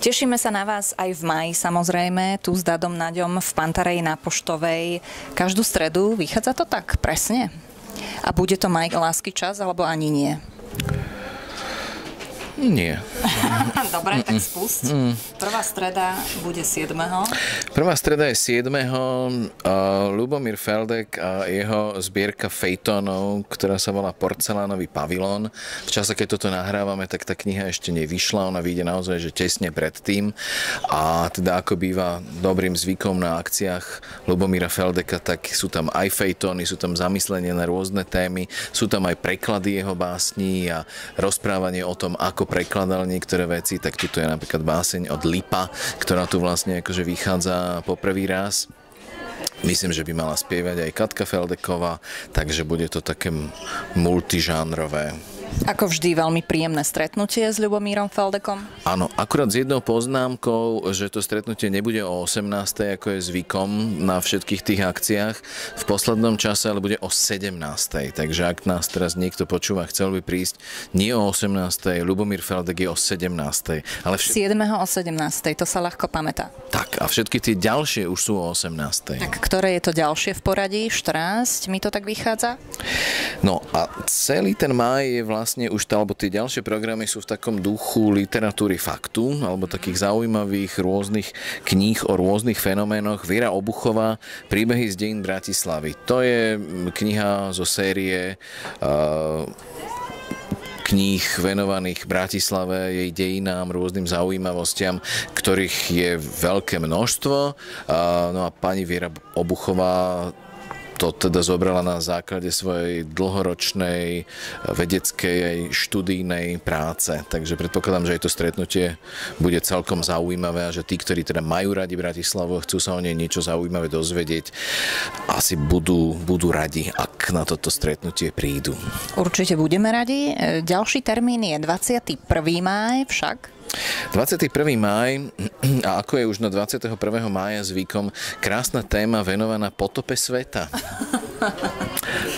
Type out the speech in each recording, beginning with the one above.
Tešíme sa na vás aj v maji, samozrejme, tu s Dadom Naďom v Pantarej na Poštovej. Každú stredu vychádza to tak presne? A bude to maj lásky čas, alebo ani nie? Nie. Dobre, tak spust. Mm. Prvá streda bude 7. Prvá streda je 7. Uh, Lubomír Feldek a jeho zbierka fejtónov, ktorá sa volá Porcelánový pavilón. V čase, keď toto nahrávame, tak tá kniha ešte nevyšla. Ona vyjde naozaj, že tesne predtým. A teda ako býva dobrým zvykom na akciách Lubomíra Feldeka, tak sú tam aj fejtóny, sú tam zamyslenia na rôzne témy, sú tam aj preklady jeho básní a rozprávanie o tom, ako prekladal niektoré veci, tak tuto je napríklad báseň od Lipa, ktorá tu vlastne akože vychádza po prvý raz. Myslím, že by mala spievať aj Katka Feldeková, takže bude to také multižánrové. Ako vždy veľmi príjemné stretnutie s Ľubomírom Feldekom. Áno, akurát s jednou poznámkou, že to stretnutie nebude o 18. ako je zvykom na všetkých tých akciách v poslednom čase, ale bude o 17. Takže ak nás teraz niekto počúva, chcel by prísť nie o 18. Ľubomír Feldek je o 17. Ale všet... 7. o 17. To sa ľahko pamätá. Tak a všetky tie ďalšie už sú o 18. Tak ktoré je to ďalšie v poradí? 14 mi to tak vychádza? No a celý ten maj je vlastne vlastne už, alebo tie ďalšie programy sú v takom duchu literatúry faktu, alebo takých zaujímavých rôznych kníh o rôznych fenoménoch. Viera Obuchová, Príbehy z dejín Bratislavy. To je kniha zo série uh, kníh venovaných Bratislave, jej dejinám, rôznym zaujímavostiam, ktorých je veľké množstvo. No a pani Viera Obuchová to teda zobrala na základe svojej dlhoročnej vedeckej aj študijnej práce. Takže predpokladám, že aj to stretnutie bude celkom zaujímavé a že tí, ktorí teda majú radi Bratislavu chcú sa o nej niečo zaujímavé dozvedieť, asi budú, budú radi, ak na toto stretnutie prídu. Určite budeme radi. Ďalší termín je 21. máj však. 21. máj, a ako je už na 21. mája zvykom, krásna téma venovaná potope sveta.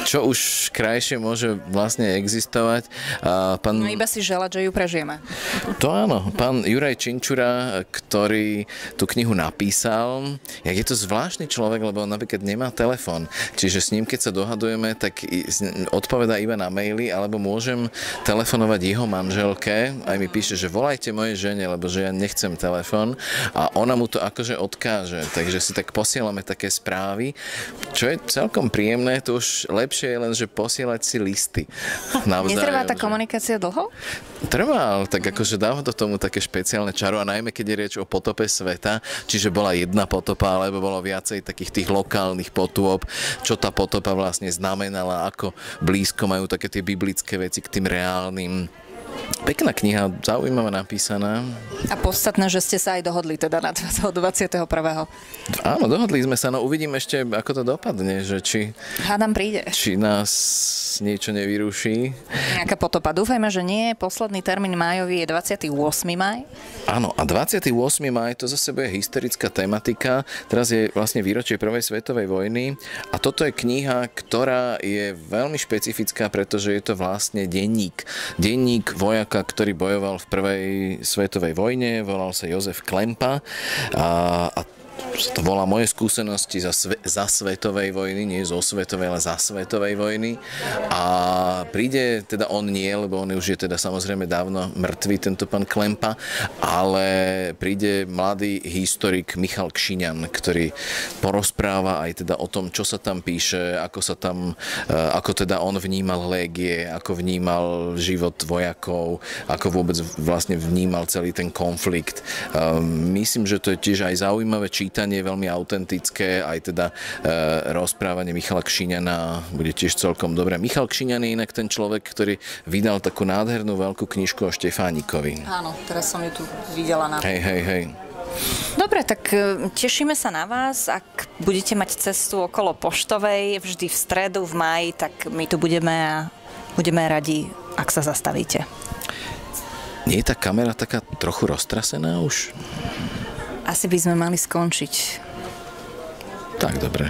Čo už krajšie môže vlastne existovať. A pán... No iba si želať, že ju prežijeme. To áno. Pán Juraj Činčura, ktorý tú knihu napísal, jak je to zvláštny človek, lebo on napríklad nemá telefon. Čiže s ním, keď sa dohadujeme, tak odpoveda iba na maily, alebo môžem telefonovať jeho manželke, aj mi píše, že volajte mojej žene, lebo že ja nechcem telefon a ona mu to akože odkáže. Takže si tak posielame také správy, čo je celkom príjemné príjemné, to už lepšie je len, že posielať si listy. Navzájom, Netrvá tá komunikácia dlho? Trvá, tak akože dáva to tomu také špeciálne čaro a najmä keď je reč o potope sveta, čiže bola jedna potopa, alebo bolo viacej takých tých lokálnych potôb, čo tá potopa vlastne znamenala, ako blízko majú také tie biblické veci k tým reálnym Pekná kniha, zaujímavá napísaná. A podstatné, že ste sa aj dohodli teda na 21. Áno, dohodli sme sa, no uvidím ešte, ako to dopadne, že či... Hádam príde. Či nás niečo nevyruší. Nejaká potopa. Dúfajme, že nie. Posledný termín májový je 28. maj. Áno, a 28. maj to zase bude historická tematika. Teraz je vlastne výročie Prvej svetovej vojny a toto je kniha, ktorá je veľmi špecifická, pretože je to vlastne denník. Denník vojaka, ktorý bojoval v Prvej svetovej vojne, volal sa Jozef Klempa. A, a to volá moje skúsenosti za, sve, za svetovej vojny, nie zo svetovej, ale za svetovej vojny. A príde, teda on nie, lebo on už je teda samozrejme dávno mŕtvý, tento pán Klempa, ale príde mladý historik Michal Kšiňan, ktorý porozpráva aj teda o tom, čo sa tam píše, ako sa tam, e, ako teda on vnímal légie, ako vnímal život vojakov, ako vôbec vlastne vnímal celý ten konflikt. E, myslím, že to je tiež aj zaujímavé čítanie čítanie veľmi autentické, aj teda e, rozprávanie Michala Kšiňana bude tiež celkom dobré. Michal Kšiňan je inak ten človek, ktorý vydal takú nádhernú veľkú knižku o Štefánikovi. Áno, teraz som ju tu videla na... Hej, hej, hej. Dobre, tak e, tešíme sa na vás. Ak budete mať cestu okolo Poštovej, vždy v stredu, v maji, tak my tu budeme a budeme radi, ak sa zastavíte. Nie je tá kamera taká trochu roztrasená už? Asi by sme mali skončiť. Tak, dobre.